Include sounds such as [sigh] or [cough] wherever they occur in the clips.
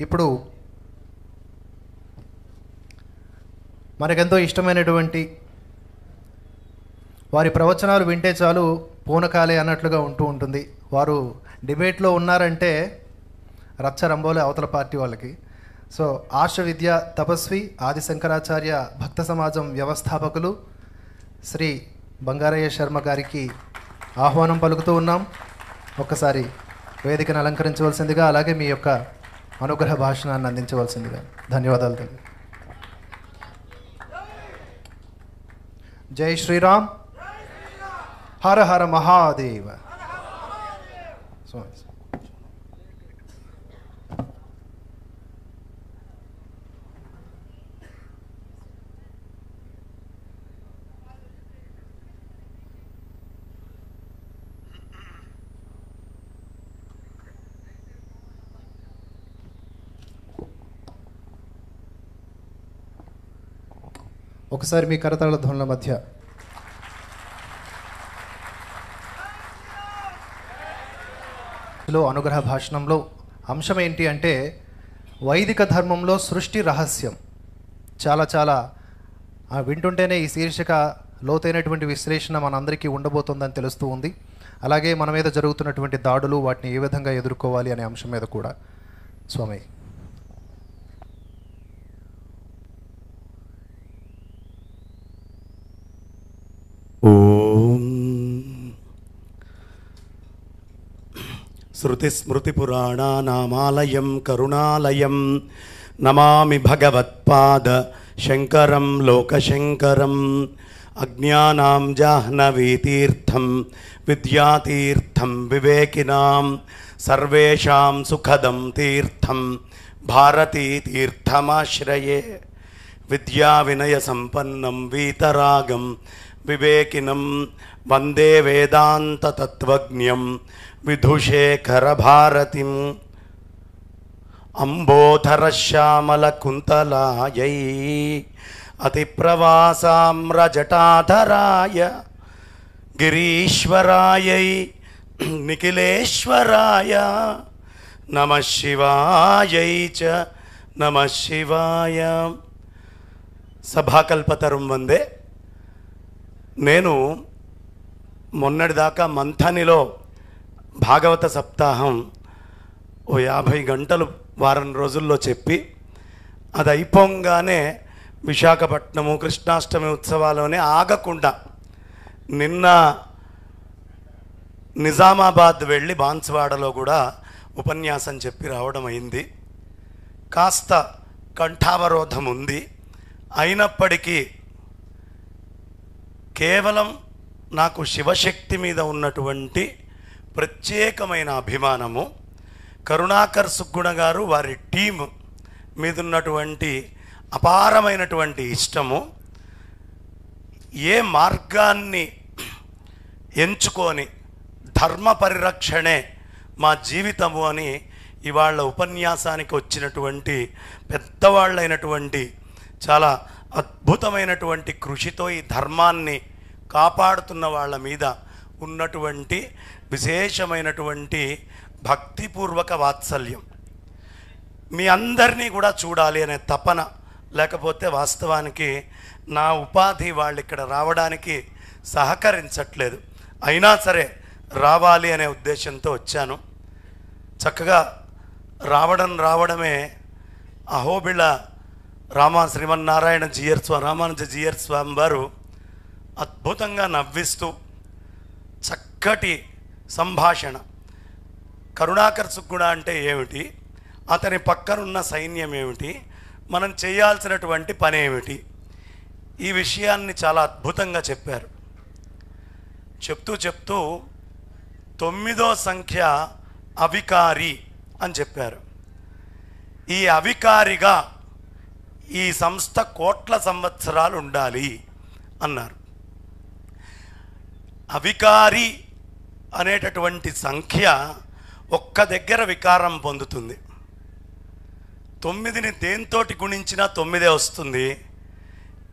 ఇప్పుడు మనకెంతో ఇష్టమైనటువంటి వారి ప్రవచనాలు వింటే చాలు పూనకాలే అన్నట్లుగా ఉంటూ ఉంటుంది. వారు డిబేట్లో ఉన్నారంటే రచ్చ రంబోలే అవతల పార్టీ వాళ్ళకి. సో ఆర్ష విద్య తపస్వి ఆది శంకరాచార్య భక్త సమాజం వ్యవస్థాపకులు శ్రీ బంగారయ్య శర్మ గారికి ఆహ్వానం పలుకుతూ ఉన్నాం. ఒక్కసారి వేదికను అలంకరించవలసిందిగా అలాగే మీ యొక్క అనుగ్రహ భాషణాన్ని అందించవలసిందిగా ధన్యవాదాలు. తల్లి జై శ్రీరామ్. హర హర మహాదేవ స్వామి. ఒకసారి మీ కరతాళ ధ్వనుల మధ్య. లో అనుగ్రహ భాషణంలో అంశం ఏంటి అంటే వైదిక ధర్మంలో సృష్టి రహస్యం. చాలా చాలా వింటుంటేనే ఈ శీర్షిక లోతైనటువంటి విశ్లేషణ మనందరికీ ఉండబోతోందని తెలుస్తూ ఉంది. అలాగే మన మీద జరుగుతున్నటువంటి దాడులు వాటిని ఏ విధంగా ఎదుర్కోవాలి అనే అంశం మీద కూడా. స్వామి. ॐ। श्रुतिस्मृतिपुराणानामालयं करुणालयं नमामि भगवत्पाद शङ्करं लोकशङ्करम् अज्ञानां जाह्नवीतीर्थं विद्यातीर्थं विवेकिनां सर्वेषां सुखदं तीर्थं भारतीतीर्थमाश्रये विद्याविनयसम्पन्नं वीतरागं विवेकिनं वन्दे वेदान्ततत्त्वज्ञं विधुशेखरभारतिम् अम्बोधरश्यामलकुन्तलायै अतिप्रवासाम्रजटाधराय गिरीश्वरायै [clears throat] निखिलेश्वराय नमः शिवायै च नमः शिवाय। सभाकल्पतरुं वन्दे। నేను మొన్నటిదాకా మంథనిలో భాగవత సప్తాహం ఓ యాభై గంటలు వారం రోజుల్లో చెప్పి అది అయిపోగానే విశాఖపట్నము కృష్ణాష్టమి ఉత్సవాలోనే ఆగకుండా నిన్న నిజామాబాద్ వెళ్ళి బాన్స్వాడలో కూడా ఉపన్యాసం చెప్పి రావడం అయింది. కాస్త కంఠావరోధం ఉంది. అయినప్పటికీ కేవలం నాకు శివశక్తి మీద ఉన్నటువంటి ప్రత్యేకమైన అభిమానము. కరుణాకర్ సుగ్గుణ గారు వారి టీం మీద ఉన్నటువంటి అపారమైనటువంటి ఇష్టము. ఏ మార్గాన్ని ఎంచుకొని ధర్మ పరిరక్షణే మా జీవితము అని ఇవాళ ఉపన్యాసానికి వచ్చినటువంటి పెద్దవాళ్ళైనటువంటి చాలా అద్భుతమైనటువంటి కృషితో ఈ ధర్మాన్ని కాపాడుతున్న వాళ్ళ మీద ఉన్నటువంటి విశేషమైనటువంటి భక్తిపూర్వక వాత్సల్యం. మీ అందరినీ కూడా చూడాలి అనే తపన లేకపోతే వాస్తవానికి నా ఉపాధి వాళ్ళు ఇక్కడ రావడానికి సహకరించట్లేదు. అయినా సరే రావాలి అనే ఉద్దేశంతో వచ్చాను. చక్కగా రావడం రావడమే అహోబిళ రామ శ్రీమన్నారాయణ జియర్ స్వామి రామానుజ జియర్ స్వామి వారు అద్భుతంగా నవ్విస్తూ చక్కటి సంభాషణ. కరుణాకర్ సుగ్గుణ అంటే ఏమిటి? అతని పక్కనున్న సైన్యం ఏమిటి? మనం చేయాల్సినటువంటి పని ఏమిటి? ఈ విషయాన్ని చాలా అద్భుతంగా చెప్పారు. చెప్తూ చెప్తూ తొమ్మిదో సంఖ్య అవికారి అని చెప్పారు. ఈ అవికారిగా ఈ సంస్థ కోట్ల సంవత్సరాలు ఉండాలి అన్నారు. అవికారి అనేటటువంటి సంఖ్య ఒక్క దగ్గర వికారం పొందుతుంది. తొమ్మిదిని దేంతోటి గుణించినా తొమ్మిదే వస్తుంది.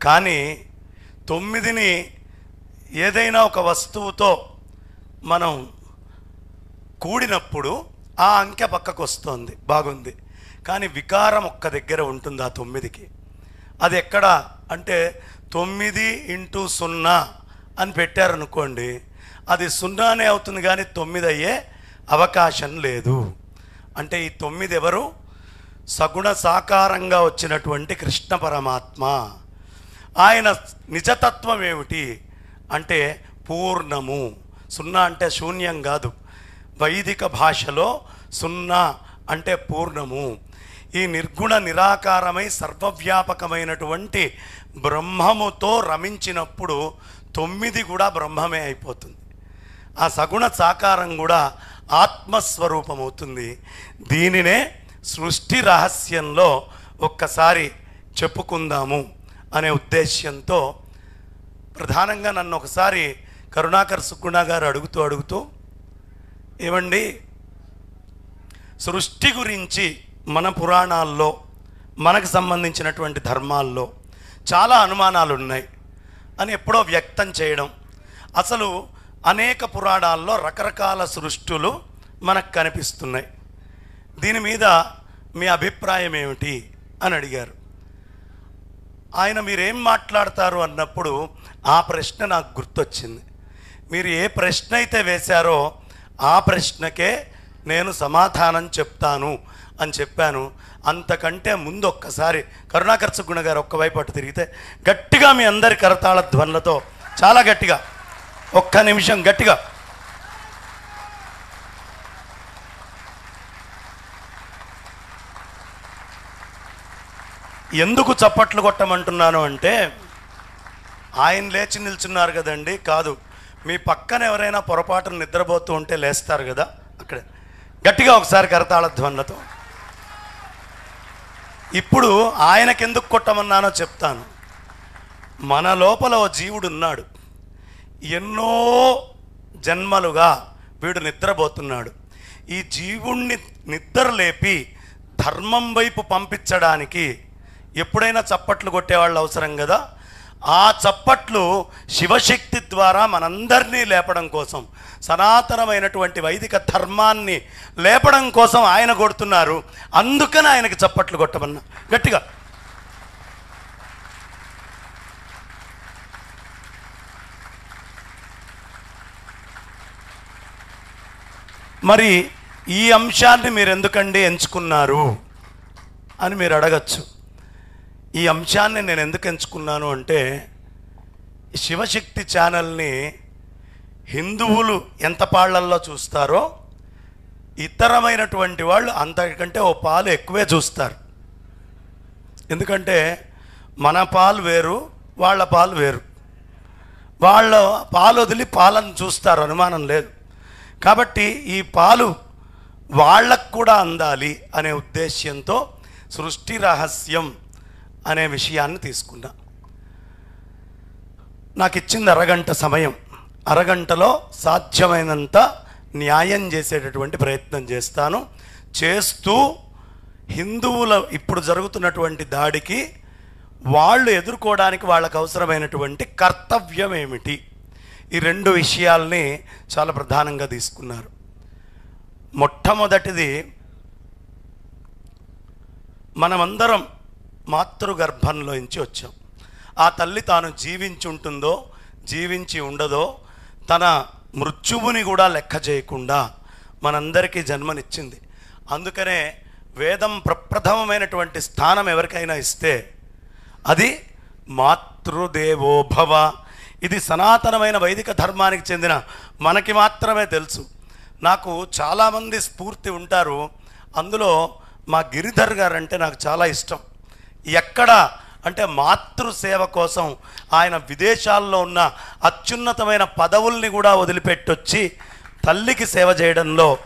కానీ తొమ్మిదిని ఏదైనా ఒక వస్తువుతో మనం కూడినప్పుడు ఆ అంకె పక్కకు వస్తుంది బాగుంది. కానీ వికారం ఒక్క దగ్గర ఉంటుంది ఆ తొమ్మిదికి? అది ఎక్కడ? అంటే తొమ్మిది ఇంటూ సున్నా అని పెట్టారనుకోండి అది సున్నానే అవుతుంది కానీ తొమ్మిది అయ్యే అవకాశం లేదు. అంటే ఈ తొమ్మిది ఎవరు సగుణ సాకారంగా వచ్చినటువంటి కృష్ణ పరమాత్మ. ఆయన నిజతత్వం ఏమిటి? అంటే పూర్ణము. సున్నా అంటే శూన్యం కాదు. వైదిక భాషలో సున్నా అంటే పూర్ణము. ఈ నిర్గుణ నిరాకారమై సర్వవ్యాపకమైనటువంటి బ్రహ్మముతో రమించినప్పుడు తొమ్మిది కూడా బ్రహ్మమే అయిపోతుంది. ఆ సగుణ సాకారం కూడా ఆత్మస్వరూపం అవుతుంది దీనినే సృష్టి రహస్యంలో ఒక్కసారి చెప్పుకుందాము అనే ఉద్దేశ్యంతో ప్రధానంగా నన్ను ఒకసారి కరుణాకర్ సుక్కుణ గారు అడుగుతూ అడుగుతూ ఏమండి సృష్టి గురించి మన పురాణాల్లో మనకు సంబంధించినటువంటి ధర్మాల్లో చాలా అనుమానాలు ఉన్నాయి అని ఎప్పుడో వ్యక్తం చేయడం అసలు అనేక పురాణాల్లో రకరకాల సృష్టులు మనకు కనిపిస్తున్నాయి. దీని మీద మీ అభిప్రాయం ఏమిటి అని అడిగారు. ఆయన మీరేం మాట్లాడతారు అన్నప్పుడు ఆ ప్రశ్న నాకు గుర్తొచ్చింది. మీరు ఏ ప్రశ్న అయితే వేశారో ఆ ప్రశ్నకే నేను సమాధానం చెప్తాను అని చెప్పాను. అంతకంటే ముందు ఒక్కసారి కరుణాకర్చగుణ గారు ఒక్కవైపు అటు తిరిగితే గట్టిగా మీ అందరి కరతాళ ధ్వనులతో చాలా గట్టిగా ఒక్క నిమిషం గట్టిగా. ఎందుకు చప్పట్లు కొట్టమంటున్నాను అంటే ఆయన లేచి నిల్చున్నారు కదండి కాదు. మీ పక్కన ఎవరైనా పొరపాటున నిద్రపోతూ ఉంటే లేస్తారు కదా అక్కడ. గట్టిగా ఒకసారి కరతాళ ధ్వన్లతో. ఇప్పుడు ఆయనకెందుకు కొట్టమన్నానో చెప్తాను. మన లోపల ఓ జీవుడు ఉన్నాడు. ఎన్నో జన్మలుగా వీడు నిద్రపోతున్నాడు. ఈ జీవుణ్ణి నిద్ర లేపి ధర్మం వైపు పంపించడానికి ఎప్పుడైనా చప్పట్లు కొట్టేవాళ్ళు అవసరం కదా? ఆ చప్పట్లు శివశక్తి ద్వారా మనందరినీ లేపడం కోసం సనాతనమైనటువంటి వైదిక ధర్మాన్ని లేపడం కోసం ఆయన కొడుతున్నారు. అందుకని ఆయనకి చప్పట్లు కొట్టమన్నా. గట్టిగా. మరి ఈ అంశాన్ని మీరు ఎందుకండి ఎంచుకున్నారు అని మీరు అడగచ్చు. ఈ అంశాన్ని నేను ఎందుకు ఎంచుకున్నాను అంటే శివశక్తి ఛానల్ని హిందువులు ఎంత పాళ్ళల్లో చూస్తారో ఇతరమైనటువంటి వాళ్ళు అంతకంటే ఓ పాలు ఎక్కువే చూస్తారు. ఎందుకంటే మన పాలు వేరు వాళ్ళ పాలు వేరు. వాళ్ళ పాలు వదిలి పాలను చూస్తారు అనుమానం లేదు. కాబట్టి ఈ పాలు వాళ్ళకు కూడా అందాలి అనే ఉద్దేశ్యంతో సృష్టి రహస్యం అనే విషయాన్ని తీసుకున్నా. నాకు ఇచ్చింది అరగంట సమయం. అరగంటలో సాధ్యమైనంత న్యాయం చేసేటటువంటి ప్రయత్నం చేస్తాను. చేస్తూ హిందువుల ఇప్పుడు జరుగుతున్నటువంటి దాడికి వాళ్ళు ఎదుర్కోవడానికి వాళ్ళకు అవసరమైనటువంటి కర్తవ్యం ఏమిటి ఈ రెండు విషయాల్ని చాలా ప్రధానంగా తీసుకున్నారు. మొట్టమొదటిది మనమందరం మాతృగర్భంలోంచి వచ్చాం. ఆ తల్లి తాను జీవించి ఉంటుందో జీవించి ఉండదో తన మృత్యువుని కూడా లెక్క చేయకుండా మనందరికీ జన్మనిచ్చింది. అందుకనే వేదం ప్రప్రథమమైనటువంటి స్థానం ఎవరికైనా ఇస్తే అది మాతృదేవోభవ. ఇది సనాతనమైన వైదిక ధర్మానికి చెందిన మనకి మాత్రమే తెలుసు. నాకు చాలామంది స్ఫూర్తి ఉంటారు. అందులో మా గిరిధర్ గారు అంటే నాకు చాలా ఇష్టం. ఎక్కడ అంటే మాతృసేవ కోసం ఆయన విదేశాల్లో ఉన్న అత్యున్నతమైన పదవుల్ని కూడా వదిలిపెట్టొచ్చి తల్లికి సేవ చేయడంలో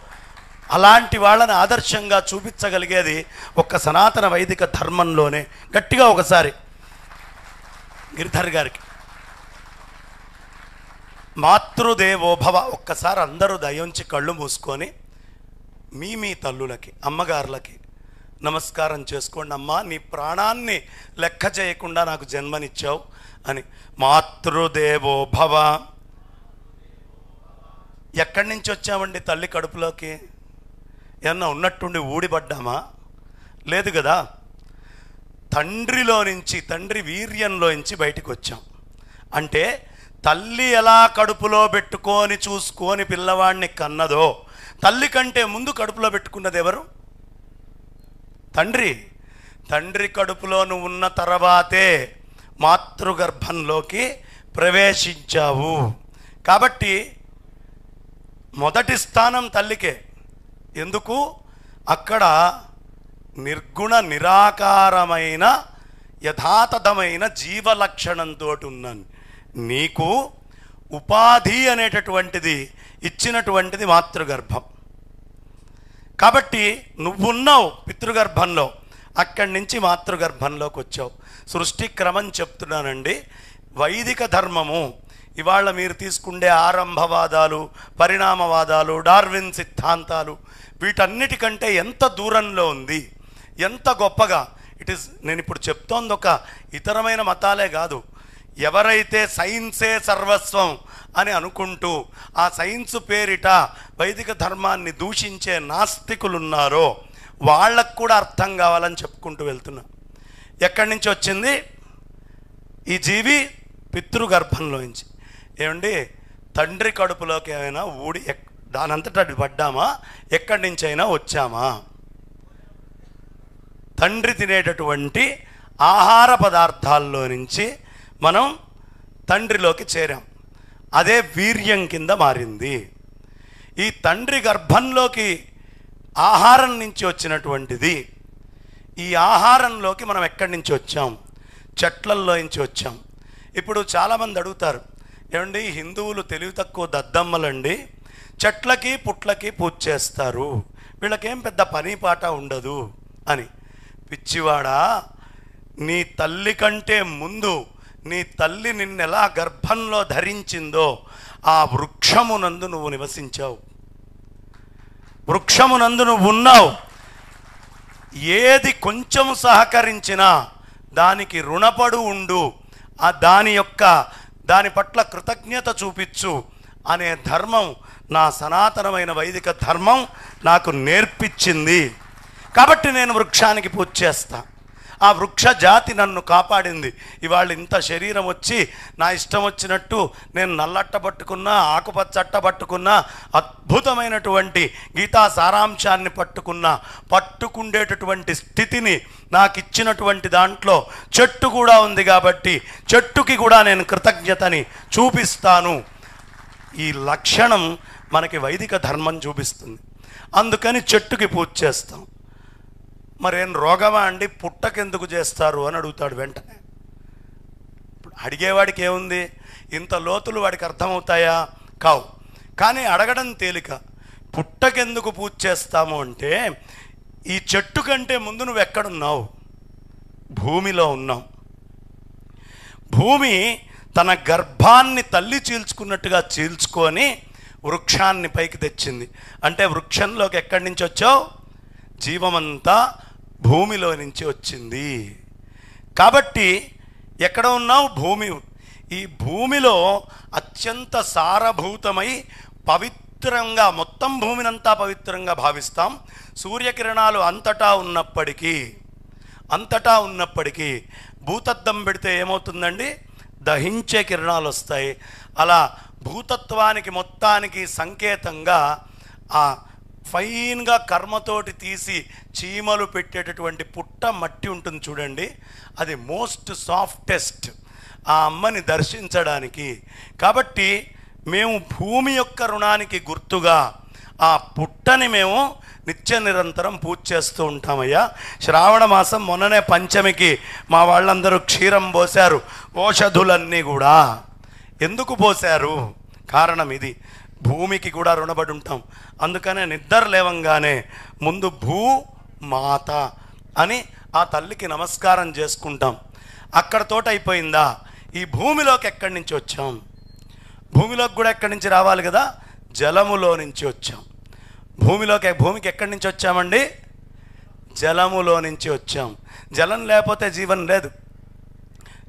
అలాంటి వాళ్ళని ఆదర్శంగా చూపించగలిగేది ఒక్క సనాతన వైదిక ధర్మంలోనే. గట్టిగా ఒకసారి గిరిధర్ గారికి. మాతృదేవోభవ ఒక్కసారి అందరూ దయించి కళ్ళు మూసుకొని మీ మీ తల్లులకి అమ్మగారులకి నమస్కారం చేసుకోండి అమ్మా నీ ప్రాణాన్ని లెక్క చేయకుండా నాకు జన్మనిచ్చావు అని. మాతృదేవో భవ. ఎక్కడి నుంచి వచ్చామండి తల్లి కడుపులోకి? ఏమన్నా ఉన్నట్టుండి ఊడిపడ్డామా? లేదు కదా. తండ్రిలో నుంచి తండ్రి వీర్యంలో నుంచి బయటికి వచ్చాం. అంటే తల్లి ఎలా కడుపులో పెట్టుకొని చూసుకొని పిల్లవాడిని కన్నదో తల్లి కంటే ముందు కడుపులో పెట్టుకున్నది ఎవరు? తండ్రి తండ్రి కడుపులోను ఉన్న తర్వాతే మాతృగర్భంలోకి ప్రవేశించావు. కాబట్టి మొదటి స్థానం తల్లికే. ఎందుకు? అక్కడ నిర్గుణ నిరాకారమైన యథాతథమైన జీవలక్షణంతో ఉన్నాను నీకు ఉపాధి అనేటటువంటిది ఇచ్చినటువంటిది మాతృగర్భం. కాబట్టి నువ్వున్నావు పితృగర్భంలో. అక్కడి నుంచి మాతృగర్భంలోకి వచ్చావు. సృష్టి క్రమం చెప్తున్నానండి. వైదిక ధర్మము. ఇవాళ మీరు తీసుకుండే ఆరంభవాదాలు పరిణామవాదాలు డార్విన్ సిద్ధాంతాలు వీటన్నిటికంటే ఎంత దూరంలో ఉంది ఎంత గొప్పగా. ఇట్ ఇస్ నేను ఇప్పుడు చెప్తోంది ఒక ఇతరమైన మతాలే కాదు. ఎవరైతే సైన్సే సర్వస్వం అని అనుకుంటూ ఆ సైన్స్ పేరిట వైదిక ధర్మాన్ని దూషించే నాస్తికులున్నారో వాళ్ళకు కూడా అర్థం కావాలని చెప్పుకుంటూ వెళ్తున్నా. ఎక్కడి నుంచి వచ్చింది? ఈ జీవి పితృగర్భంలోంచి ఏమండి? తండ్రి కడుపులోకి ఏమైనా ఊడి ఎక్- దానంతట పడ్డామా? ఎక్కడి నుంచి అయినా వచ్చామా? తండ్రి తినేటటువంటి ఆహార పదార్థాల్లో నుంచి మనం తండ్రిలోకి చేరాం. అదే వీర్యం కింద మారింది. ఈ తండ్రి గర్భంలోకి ఆహారం నుంచి వచ్చినటువంటిది ఈ ఆహారంలోకి మనం ఎక్కడి నుంచి వచ్చాం? చెట్లల్లో నుంచి వచ్చాం. ఇప్పుడు చాలామంది అడుగుతారు ఏమండి హిందువులు తెలివి తక్కువ దద్దమ్మలండి. చెట్లకి పుట్లకి పూజ చేస్తారు. వీళ్ళకేం పెద్ద పని పాట ఉండదు అని. పిచ్చివాడా నీ తల్లి కంటే ముందు నీ తల్లి నిన్నెలా గర్భంలో ధరించిందో ఆ వృక్షమునందు నువ్వు నివసించావు. వృక్షమునందు నువ్వు ఉన్నావు. ఏది కొంచెం సహకరించినా దానికి రుణపడు ఉండు. ఆ దాని యొక్క దాని పట్ల కృతజ్ఞత చూపించు అనే ధర్మం నా సనాతనమైన వైదిక ధర్మం నాకు నేర్పించింది. కాబట్టి నేను వృక్షానికి పూజ చేస్తాను ఆ వృక్ష జాతి నన్ను కాపాడింది. ఇవాళ ఇంత శరీరం వచ్చి నా ఇష్టం వచ్చినట్టు నేను నల్లట్ట పట్టుకున్నా ఆకుపచ్చట్ట పట్టుకున్నా అద్భుతమైనటువంటి గీతా సారాంశాన్ని పట్టుకున్నా పట్టుకుండేటటువంటి స్థితిని నాకు ఇచ్చినటువంటి దాంట్లో చెట్టు కూడా ఉంది కాబట్టి చెట్టుకి కూడా నేను కృతజ్ఞతని చూపిస్తాను. ఈ లక్షణం మనకి వైదిక ధర్మం చూపిస్తుంది. అందుకని చెట్టుకి పూజ చేస్తాం. మరేం రోగమా అండి? పుట్టకెందుకు చేస్తారు? అని అడుగుతాడు వెంటనే. ఇప్పుడు అడిగేవాడికి ఏముంది? ఇంత లోతులు వాడికి అర్థమవుతాయా? కావు. కానీ అడగడం తేలిక. పుట్టకెందుకు పూజ చేస్తాము అంటే ఈ చెట్టు కంటే ముందు నువ్వు ఎక్కడున్నావు భూమిలో ఉన్నావు. భూమి తన గర్భాన్ని తల్లి చీల్చుకున్నట్టుగా చీల్చుకొని వృక్షాన్ని పైకి తెచ్చింది. అంటే వృక్షంలోకి ఎక్కడి నుంచి వచ్చావు? జీవమంతా భూమిలో నుంచి వచ్చింది. కాబట్టి ఎక్కడ ఉన్నావు? భూమి. ఈ భూమిలో అత్యంత సారభూతమై పవిత్రంగా మొత్తం భూమినంతా పవిత్రంగా భావిస్తాం. సూర్యకిరణాలు అంతటా ఉన్నప్పటికీ అంతటా ఉన్నప్పటికీ భూతద్దం పెడితే ఏమవుతుందండి? దహించే కిరణాలు వస్తాయి. అలా భూతత్వానికి మొత్తానికి సంకేతంగా ఆ ఫైన్గా కర్మతోటి తీసి చీమలు పెట్టేటటువంటి పుట్ట మట్టి ఉంటుంది చూడండి. అది మోస్ట్ సాఫ్టెస్ట్. ఆ అమ్మని దర్శించడానికి. కాబట్టి మేము భూమి యొక్క రుణానికి గుర్తుగా ఆ పుట్టని మేము నిత్య నిరంతరం పూజ చేస్తూ ఉంటామయ్యా. శ్రావణ మాసం మొన్ననే పంచమికి మా వాళ్ళందరూ క్షీరం పోశారు. ఓషధులన్నీ కూడా. ఎందుకు పోశారు? కారణం ఇది. భూమికి కూడా రుణపడి ఉంటాం. అందుకనే నిద్ర లేవంగానే ముందు భూ మాత అని ఆ తల్లికి నమస్కారం చేసుకుంటాం. అక్కడ తోట అయిపోయిందా? ఈ భూమిలోకి ఎక్కడి నుంచి వచ్చాం? భూమిలోకి కూడా ఎక్కడి నుంచి రావాలి కదా? జలములో నుంచి వచ్చాం. భూమిలోకి భూమికి ఎక్కడి నుంచి వచ్చామండి? జలములో నుంచి వచ్చాం. జలం లేకపోతే జీవనం లేదు.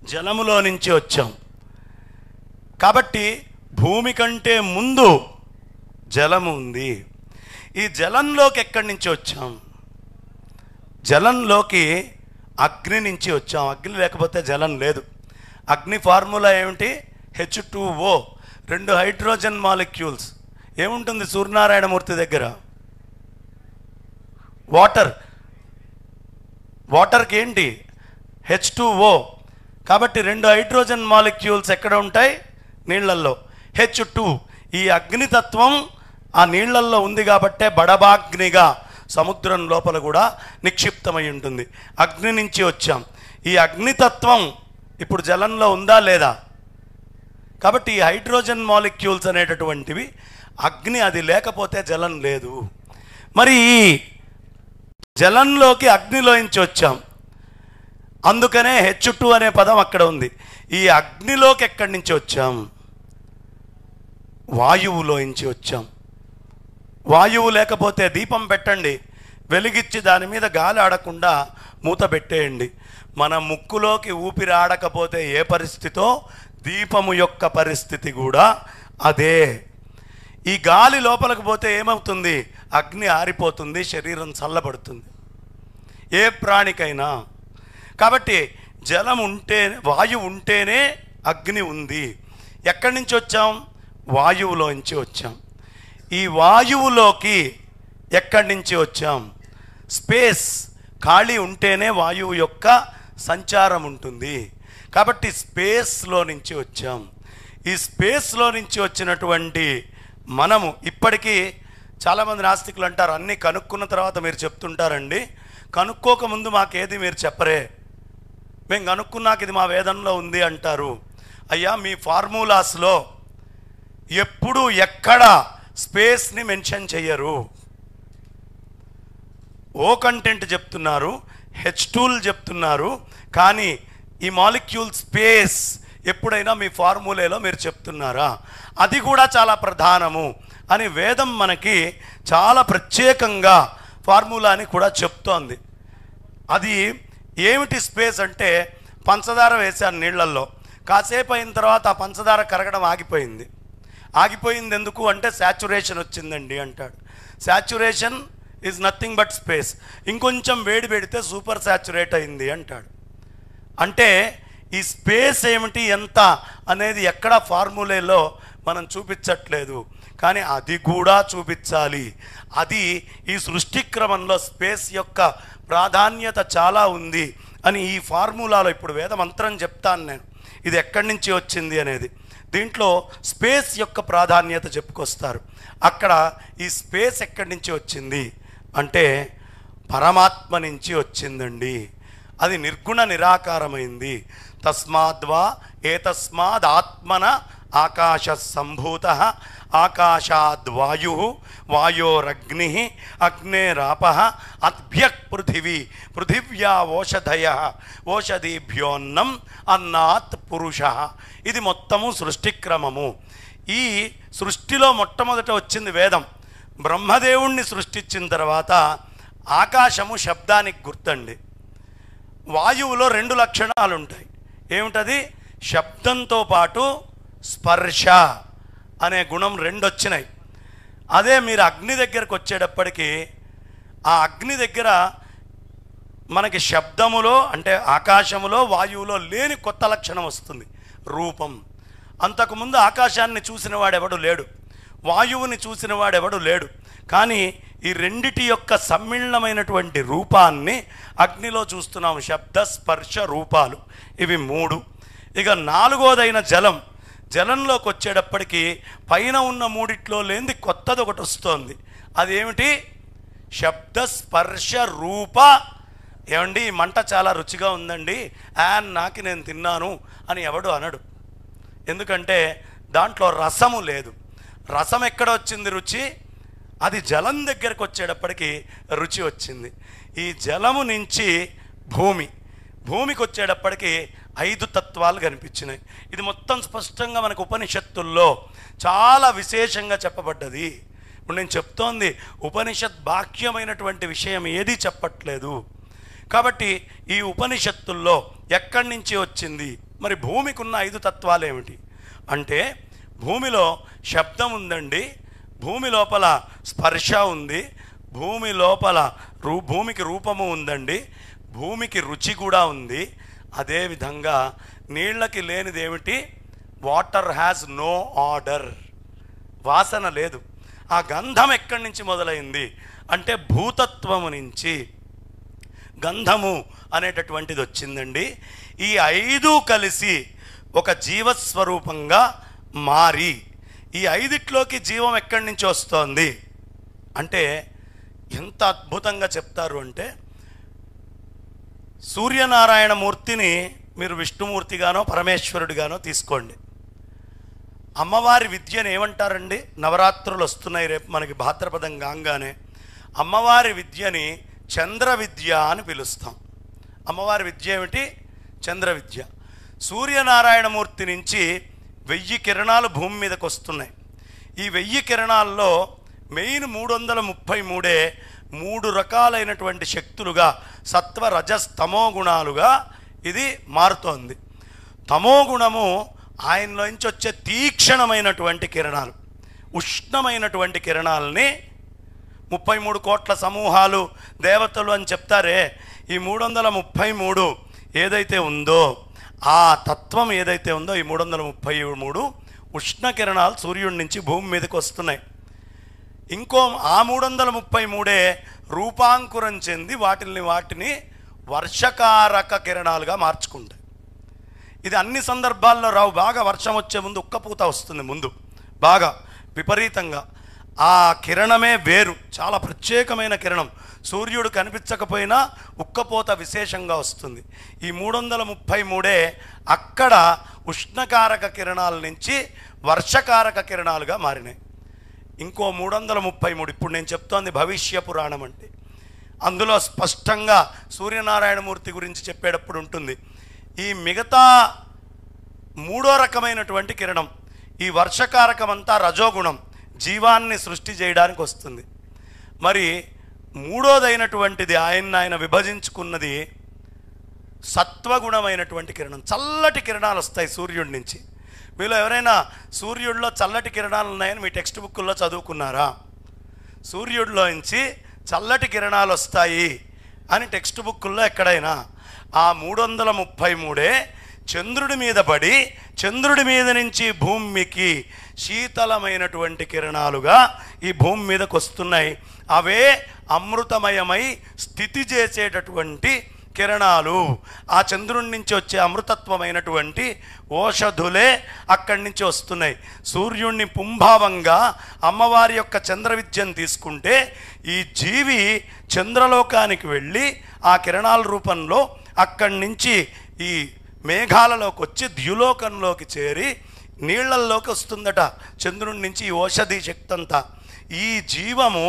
జలములో నుంచి వచ్చాం. కాబట్టి భూమి కంటే ముందు జలము ఉంది. ఈ జలంలోకి ఎక్కడి నుంచి వచ్చాం? జలంలోకి అగ్ని నుంచి వచ్చాం. అగ్ని లేకపోతే జలం లేదు. అగ్ని ఫార్ములా ఏమిటి? హెచ్ టూ ఓ రెండు హైడ్రోజన్ మాలిక్యూల్స్. ఏముంటుంది సూర్యనారాయణమూర్తి దగ్గర? వాటర్. వాటర్కి ఏంటి? H two O. కాబట్టి రెండు హైడ్రోజన్ మాలిక్యూల్స్ ఎక్కడ ఉంటాయి? నీళ్ళల్లో. హెచ్ టూ ఈ అగ్నితత్వం ఆ నీళ్ళల్లో ఉంది కాబట్టే బడబాగ్నిగా సముద్రం లోపల కూడా నిక్షిప్తమై ఉంటుంది. అగ్ని నుంచి వచ్చాం. ఈ అగ్నితత్వం ఇప్పుడు జలంలో ఉందా లేదా? కాబట్టి ఈ హైడ్రోజన్ మాలిక్యూల్స్ అనేటటువంటివి అగ్ని అది లేకపోతే జలం లేదు. మరి ఈ జలంలోకి అగ్నిలోంచి వచ్చాం. అందుకనే హెచ్ టూ అనే పదం అక్కడ ఉంది. ఈ అగ్నిలోకి ఎక్కడి నుంచి వచ్చాం? వాయువులోంచి వచ్చాం. వాయువు లేకపోతే దీపం పెట్టండి. వెలిగిచ్చి దాని మీద గాలి ఆడకుండా మూత పెట్టేయండి. మన ముక్కులోకి ఊపిరి ఆడకపోతే ఏ పరిస్థితో? దీపము యొక్క పరిస్థితి కూడా అదే. ఈ గాలి లోపలికి పోతే ఏమవుతుంది? అగ్ని ఆరిపోతుంది శరీరం చల్లబడుతుంది. ఏ ప్రాణికైనా. కాబట్టి జలం ఉంటే వాయువు ఉంటేనే అగ్ని ఉంది. ఎక్కడి నుంచి వచ్చాం? వాయువులోంచి వచ్చాం. ఈ వాయువులోకి ఎక్కడి నుంచి వచ్చాం? స్పేస్ ఖాళీ ఉంటేనే వాయువు యొక్క సంచారం ఉంటుంది. కాబట్టి స్పేస్లో నుంచి వచ్చాం. ఈ స్పేస్లో నుంచి వచ్చినటువంటి మనము ఇప్పటికీ చాలామంది నాస్తికులు అంటారు అన్నీ కనుక్కున్న తర్వాత మీరు చెప్తుంటారండి. కనుక్కోకముందు మాకేది మీరు చెప్పరే. మేము కనుక్కున్నాక ఇది మా వేదనలో ఉంది అంటారు. అయ్యా మీ ఫార్ములాస్లో ఎప్పుడు ఎక్కడ స్పేస్ని మెన్షన్ చేయరు ఓ కంటెంట్ చెప్తున్నారు హెచ్ టూల్ చెప్తున్నారు కానీ ఈ మాలిక్యూల్ స్పేస్ ఎప్పుడైనా మీ ఫార్ములేలో మీరు చెప్తున్నారా? అది కూడా చాలా ప్రధానము అని వేదం మనకి చాలా ప్రత్యేకంగా ఫార్ములాని కూడా చెప్తోంది. అది ఏమిటి స్పేస్ అంటే పంచదార వేశాను నీళ్ళల్లో. కాసేపు అయిన తర్వాత ఆ పంచదార కరగడం ఆగిపోయింది. ఆగిపోయింది ఎందుకు అంటే శాచురేషన్ వచ్చిందండి అంటాడు. Saturation is nothing but space ఇంకొంచెం వేడి పెడితే సూపర్ శాచురేట్ అయింది అంటాడు. అంటే ఈ స్పేస్ ఏమిటి ఎంత అనేది ఎక్కడ ఫార్ములేలో మనం చూపించట్లేదు. కానీ అది కూడా చూపించాలి. అది ఈ సృష్టి క్రమంలో స్పేస్ యొక్క ప్రాధాన్యత చాలా ఉంది అని ఈ ఫార్ములాలో ఇప్పుడు వేద మంత్రం చెప్తాను నేను. ఇది ఎక్కడి నుంచి వచ్చింది అనేది. దీంట్లో స్పేస్ యొక్క ప్రాధాన్యత చెప్పుకొస్తారు. అక్కడ ఈ స్పేస్ ఎక్కడి నుంచి వచ్చింది? అంటే పరమాత్మ నుంచి వచ్చిందండి. అది నిర్గుణ నిరాకారమైంది. తస్మాద్వా ఏతస్మాద్ ఆత్మన ఆకాశ సంభూత ఆకాశాద్వాయు వాయోరగ్ని అగ్నేరాప అద్భ్య పృథివీ పృథివ్యా ఓషధయ ఓషధీభ్యోన్నం అన్నాత్ పురుష ఇది మొత్తము సృష్టిక్రమము. ఈ సృష్టిలో మొట్టమొదట వచ్చింది వేదం. బ్రహ్మదేవుణ్ణి సృష్టించిన తర్వాత ఆకాశము శబ్దానికి గుర్తండి. వాయువులో రెండు లక్షణాలు ఉంటాయి ఏమిటది? శబ్దంతో పాటు స్పర్శ. అనే గుణం రెండు వచ్చినాయి అదే మీరు అగ్ని దగ్గరకు వచ్చేటప్పటికీ ఆ అగ్ని దగ్గర మనకి శబ్దములో అంటే ఆకాశములో వాయువులో లేని కొత్త లక్షణం వస్తుంది. రూపం. అంతకుముందు ఆకాశాన్ని చూసిన వాడెవడు లేడు. వాయువుని చూసిన వాడెవడు లేడు. కానీ ఈ రెండిటి యొక్క సమ్మిళనమైనటువంటి రూపాన్ని అగ్నిలో చూస్తున్నాం శబ్ద స్పర్శ రూపాలు. ఇవి మూడు. ఇక నాలుగోదైన జలం. జలంలోకి వచ్చేటప్పటికి పైన ఉన్న మూడిట్లో లేనిది కొత్తది ఒకటి వస్తోంది. అదేమిటి? శబ్ద స్పర్శ రూప. ఏమండి ఈ మంట చాలా రుచిగా ఉందండి. యాన్ నాకి నేను తిన్నాను అని ఎవడు అనడు. ఎందుకంటే దాంట్లో రసము లేదు. రసం ఎక్కడ వచ్చింది రుచి? అది జలం దగ్గరకు వచ్చేటప్పటికి రుచి వచ్చింది. ఈ జలము నుంచి భూమి. భూమికి వచ్చేటప్పటికి ఐదు తత్వాలు కనిపించినాయి. ఇది మొత్తం స్పష్టంగా మనకు ఉపనిషత్తుల్లో చాలా విశేషంగా చెప్పబడ్డది. ఇప్పుడు నేను చెప్తోంది ఉపనిషత్ బాహ్యమైనటువంటి విషయం ఏదీ చెప్పట్లేదు. కాబట్టి ఈ ఉపనిషత్తుల్లో ఎక్కడి నుంచి వచ్చింది? మరి భూమికి ఉన్న ఐదు తత్వాలు ఏమిటి? అంటే భూమిలో శబ్దం ఉందండి భూమి లోపల స్పర్శ ఉంది భూమి లోపల రూ భూమికి రూపము ఉందండి భూమికి రుచి కూడా ఉంది అదేవిధంగా నీళ్ళకి లేనిది ఏమిటి వాటర్ హ్యాస్ నో ఆర్డర్ వాసన లేదు. ఆ గంధం ఎక్కడి నుంచి మొదలైంది? అంటే భూతత్వము నుంచి. గంధము అనేటటువంటిది వచ్చిందండి. ఈ ఐదు కలిసి ఒక జీవస్వరూపంగా మారి. ఈ ఐదిట్లోకి జీవం ఎక్కడి నుంచి వస్తోంది? అంటే ఎంత అద్భుతంగా చెప్తారు అంటే సూర్యనారాయణ మూర్తిని మీరు విష్ణుమూర్తిగానో పరమేశ్వరుడిగానో తీసుకోండి. అమ్మవారి విద్యను ఏమంటారండి? నవరాత్రులు వస్తున్నాయి రేపు మనకి భాద్రపదం కాగానే. అమ్మవారి విద్యని చంద్ర విద్య అని పిలుస్తాం. అమ్మవారి విద్య ఏమిటి? చంద్ర విద్య. సూర్యనారాయణమూర్తి నుంచి వెయ్యి కిరణాలు భూమి మీదకి వస్తున్నాయి ఈ వెయ్యి కిరణాల్లో మెయిన్ మూడు వందల ముప్పై మూడే మూడు రకాలైనటువంటి శక్తులుగా సత్వ రజస్ తమో గుణాలుగా ఇది మారుతోంది. తమో గుణము ఆయనలోంచి వచ్చే తీక్షణమైనటువంటి కిరణాలు ఉష్ణమైనటువంటి కిరణాలని ముప్పై మూడు కోట్ల సమూహాలు దేవతలు అని చెప్తారే ఈ మూడు వందల ముప్పై మూడు ఏదైతే ఉందో ఆ తత్వం ఏదైతే ఉందో ఈ మూడు వందల ముప్పై మూడు ఉష్ణ కిరణాలు సూర్యుడి నుంచి భూమి మీదకి వస్తున్నాయి. ఇంకో ఆ మూడు వందల ముప్పై మూడే రూపాంకురం చెంది వాటిని వాటిని వర్షకారక కిరణాలుగా మార్చుకుంటాయి ఇది అన్ని సందర్భాల్లో రావు బాగా వర్షం వచ్చే ముందు ఉక్కపూత వస్తుంది ముందు. బాగా విపరీతంగా. ఆ కిరణమే వేరు చాలా ప్రత్యేకమైన కిరణం. సూర్యుడు కనిపించకపోయినా ఉక్కపోత విశేషంగా వస్తుంది. ఈ మూడు వందల ముప్పై మూడే అక్కడ ఉష్ణకారక కిరణాల నుంచి వర్షకారక కిరణాలుగా మారినాయి. ఇంకో మూడు వందల ముప్పై మూడు ఇప్పుడు నేను చెప్తోంది భవిష్య పురాణం అంటే. అందులో స్పష్టంగా సూర్యనారాయణమూర్తి గురించి చెప్పేటప్పుడు ఉంటుంది. ఈ మిగతా మూడో రకమైనటువంటి కిరణం ఈ వర్షకారకం అంతా రజోగుణం జీవాన్ని సృష్టి చేయడానికి వస్తుంది. మరి మూడోదైనటువంటిది ఆయన ఆయన విభజించుకున్నది సత్వగుణమైనటువంటి కిరణం. చల్లటి కిరణాలు వస్తాయి సూర్యుడి నుంచి. మీలో ఎవరైనా సూర్యుడిలో చల్లటి కిరణాలు ఉన్నాయని మీ టెక్స్ట్ బుక్కుల్లో చదువుకున్నారా? సూర్యుడిలో నుంచి చల్లటి కిరణాలు వస్తాయి అని టెక్స్ట్ బుక్కుల్లో ఎక్కడైనా? ఆ మూడు వందల ముప్పై మూడే చంద్రుడి మీద పడి చంద్రుడి మీద నుంచి భూమికి శీతలమైనటువంటి కిరణాలుగా ఈ భూమి మీదకు వస్తున్నాయి అవే అమృతమయమై స్థితి చేసేటటువంటి కిరణాలు ఆ చంద్రుడి నుంచి వచ్చే అమృతత్వమైనటువంటి ఓషధులే అక్కడి నుంచి వస్తున్నాయి. సూర్యుడిని పుంభావంగా అమ్మవారి యొక్క చంద్ర విద్యను తీసుకుంటే ఈ జీవి చంద్రలోకానికి వెళ్ళి ఆ కిరణాల రూపంలో అక్కడి నుంచి ఈ మేఘాలలోకి వచ్చి ద్యులోకంలోకి చేరి నీళ్ళల్లోకి వస్తుందట చంద్రుడి నుంచి ఈ ఓషధి శక్తి అంతా ఈ జీవము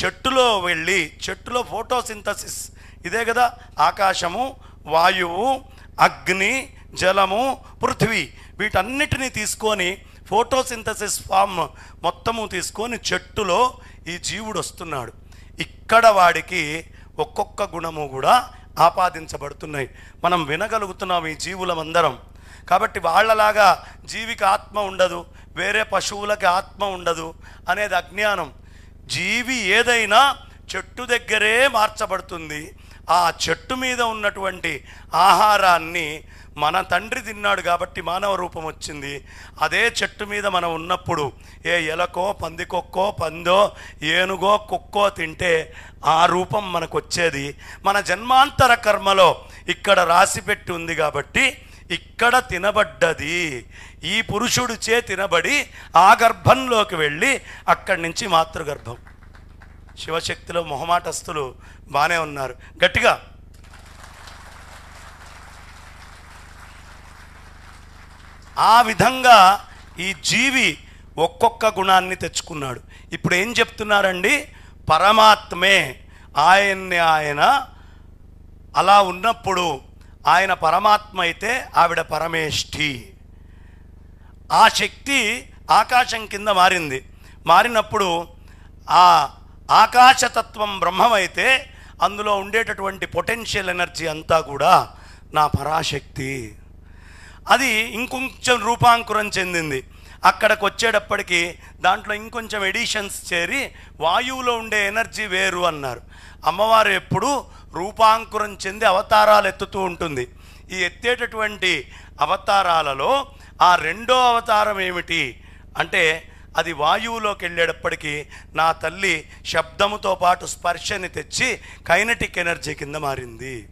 చెట్టులో వెళ్ళి చెట్టులో ఫోటోసింథసిస్ ఇదే కదా ఆకాశము వాయువు అగ్ని జలము పృథ్వీ. వీటన్నిటినీ తీసుకొని ఫోటోసింథసిస్ ఫామ్ మొత్తము తీసుకొని చెట్టులో ఈ జీవుడు వస్తున్నాడు. ఇక్కడ వాడికి ఒక్కొక్క గుణము కూడా ఆపాదించబడుతున్నాయి. మనం వినగలుగుతున్నాం ఈ జీవులమందరం. కాబట్టి వాళ్ళలాగా జీవికి ఆత్మ ఉండదు వేరే పశువులకి ఆత్మ ఉండదు అనేది అజ్ఞానం. జీవి ఏదైనా చెట్టు దగ్గరే మార్చబడుతుంది. ఆ చెట్టు మీద ఉన్నటువంటి ఆహారాన్ని మన తండ్రి తిన్నాడు కాబట్టి మానవ రూపం వచ్చింది. అదే చెట్టు మీద మనం ఉన్నప్పుడు ఏ ఎలకో పందికొక్కో పందో ఏనుగో కుక్కో తింటే ఆ రూపం మనకు వచ్చేది మన జన్మాంతర కర్మలో ఇక్కడ రాసిపెట్టి ఉంది కాబట్టి ఇక్కడ తినబడ్డది. ఈ పురుషుడు చే తినబడి ఆ గర్భంలోకి వెళ్ళి అక్కడి నుంచి మాతృగర్భం. శివశక్తిలో మొహమాటస్తులు బాగానే ఉన్నారు. గట్టిగా. ఆ విధంగా ఈ జీవి ఒక్కొక్క గుణాన్ని తెచ్చుకున్నాడు. ఇప్పుడు ఏం చెప్తున్నారండి? పరమాత్మే ఆయన్ని ఆయన అలా ఉన్నప్పుడు ఆయన పరమాత్మ అయితే ఆవిడ పరమేష్ఠి. ఆ శక్తి ఆకాశం కింద మారింది. మారినప్పుడు ఆ ఆకాశతత్వం బ్రహ్మమైతే అందులో ఉండేటటువంటి పొటెన్షియల్ ఎనర్జీ అంతా కూడా నా పరాశక్తి. అది ఇంకొంచెం రూపాంకురం చెందింది. అక్కడికి వచ్చేటప్పటికి దాంట్లో ఇంకొంచెం ఎడిషన్స్ చేరి వాయువులో ఉండే ఎనర్జీ వేరు అన్నారు. అమ్మవారు ఎప్పుడు రూపాంకురం చెంది అవతారాలు ఎత్తుతూ ఉంటుంది. ఈ ఎత్తేటటువంటి అవతారాలలో ఆ రెండో అవతారం ఏమిటి? అంటే అది వాయువులోకి వెళ్ళేటప్పటికీ నా తల్లి శబ్దముతో పాటు స్పర్శని తెచ్చి కైనటిక్ ఎనర్జీ కింద మారింది.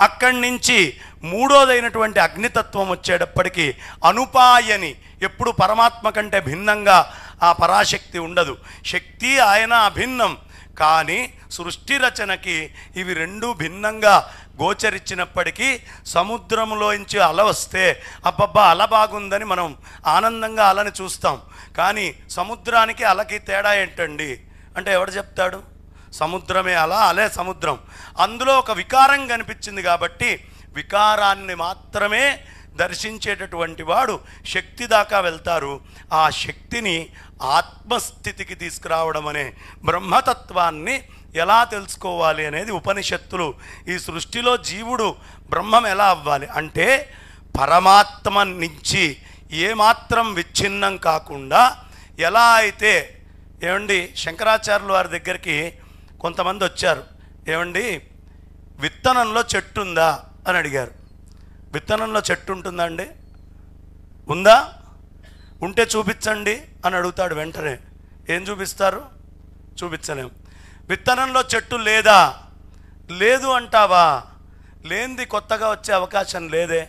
అక్కడి నుంచి మూడోదైనటువంటి అగ్నితత్వం వచ్చేటప్పటికీ అనుపాయని ఎప్పుడు పరమాత్మ కంటే భిన్నంగా ఆ పరాశక్తి ఉండదు. శక్తి ఆయన అభిన్నం. కానీ సృష్టి రచనకి ఇవి రెండు భిన్నంగా గోచరించినప్పటికీ సముద్రంలోంచి అల వస్తే అబ్బబ్బా అల బాగుందని మనం ఆనందంగా అలని చూస్తాం. కానీ సముద్రానికి అలకి తేడా ఏంటండి? అంటే ఎవడు చెప్తాడు? సముద్రమే అలా అలే సముద్రం. అందులో ఒక వికారం కనిపించింది కాబట్టి వికారాన్ని మాత్రమే దర్శించేటటువంటి వాడు శక్తి దాకా వెళ్తారు. ఆ శక్తిని ఆత్మస్థితికి తీసుకురావడం అనే బ్రహ్మతత్వాన్ని ఎలా తెలుసుకోవాలి అనేది ఉపనిషత్తులు. ఈ సృష్టిలో జీవుడు బ్రహ్మం ఎలా అవ్వాలి? అంటే పరమాత్మ నుంచి ఏమాత్రం విచ్ఛిన్నం కాకుండా ఎలా అయితే ఏమండి శంకరాచార్యుల వారి దగ్గరికి కొంతమంది వచ్చారు. ఏమండి విత్తనంలో చెట్టు ఉందా అని అడిగారు. విత్తనంలో చెట్టు ఉంటుందా అండి? ఉందా? ఉంటే చూపించండి అని అడుగుతాడు వెంటనే. ఏం చూపిస్తారు? చూపించలేము. విత్తనంలో చెట్టు లేదా? లేదు అంటావా? లేనిది కొత్తగా వచ్చే అవకాశం లేదే.